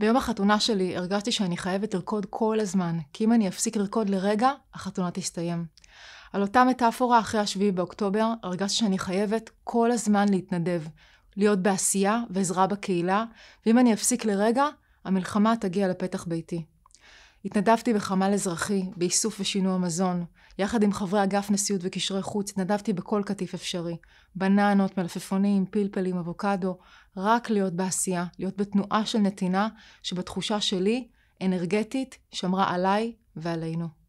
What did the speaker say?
ביום החתונה שלי הרגשתי שאני חייבת לרקוד כל הזמן, כי אם אני אפסיק לרקוד לרגע, החתונה תסתיים. על אותה מטאפורה אחרי השביעי באוקטובר, הרגשתי שאני חייבת כל הזמן להתנדב, להיות בעשייה ועזרה בקהילה, ואם אני אפסיק לרגע, המלחמה תגיע לפתח ביתי. התנדבתי בחמ"ל אזרחי, באיסוף ושינוע מזון. יחד עם חברי אגף נשיאות וקשרי חוץ, התנדבתי בכל קטיף אפשרי. בננות, מלפפונים, פלפלים, אבוקדו. רק להיות בעשייה, להיות בתנועה של נתינה, שבתחושה שלי, אנרגטית, שמרה עליי ועלינו.